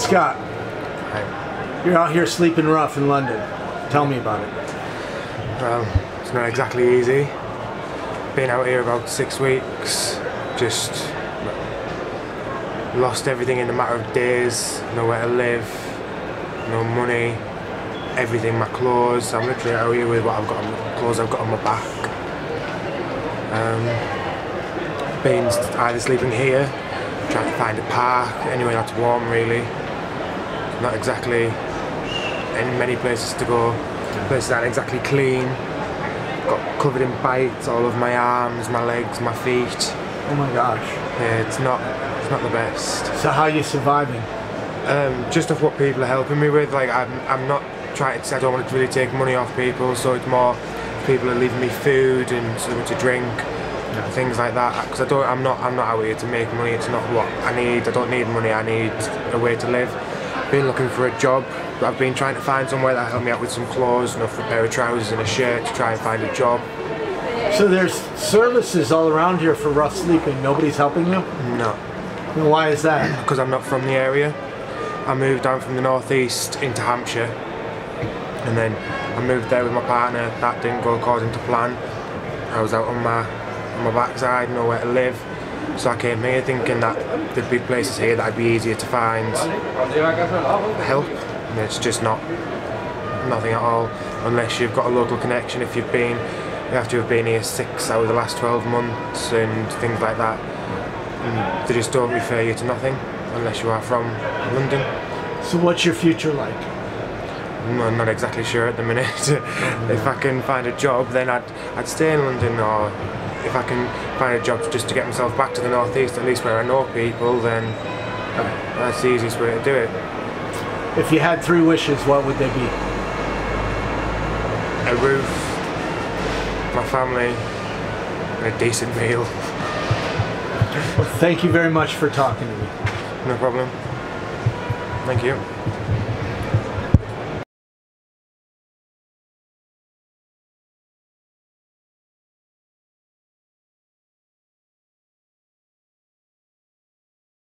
Scott, Right. you're out here sleeping rough in London. Tell me about it. Well, it's not exactly easy. Been out here about six weeks, just lost everything in a matter of days, nowhere to live, no money, everything, my clothes. I'm literally out here with what I've got, on, clothes I've got on my back. Um, been either sleeping here, trying to find a park, anywhere that's warm really. Not exactly in many places to go. Places aren't exactly clean. Got covered in bites all over my arms, my legs, my feet. Oh my gosh. Yeah, it's not it's not the best. So how are you surviving? Um, just off what people are helping me with. Like I'm I'm not trying to I don't want to really take money off people, so it's more people are leaving me food and something to drink. Things like that, because I don't. I'm not. I'm not out here to make money. It's not what I need. I don't need money. I need a way to live. Been looking for a job. I've been trying to find somewhere that help me out with some clothes, enough for a pair of trousers and a shirt to try and find a job. So there's services all around here for rough sleeping. Nobody's helping you? No, And why is that? because I'm not from the area. I moved down from the northeast into Hampshire, and then I moved there with my partner. That didn't go according to plan. I was out on my on my backside, nowhere to live. So I came here thinking that there'd be places here that'd be easier to find help. And it's just not nothing at all unless you've got a local connection. If you've been, you have to have been here six out of the last 12 months and things like that. And they just don't refer you to nothing unless you are from London. So what's your future like? I'm I'm not exactly sure at the minute. if I can find a job, then I'd I'd stay in London, or if I can find a job just to get myself back to the northeast, at least where I know people, then that's the easiest way to do it. If you had three wishes, what would they be? A roof, my family, and a decent meal. Well, thank you very much for talking to me. No problem. Thank you.